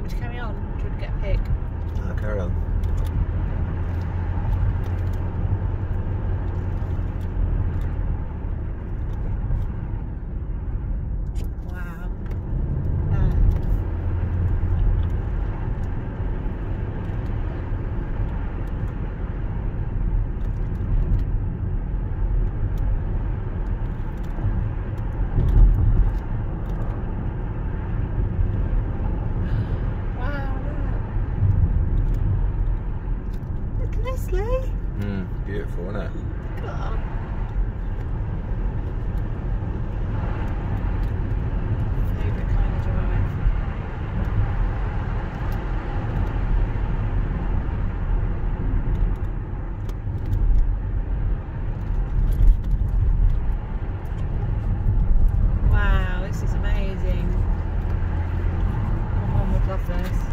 want me to carry on? Do you want to get a pic? Ah, carry on. honestly. Mm, beautiful, isn't it? God. Wow, this is amazing. Love this.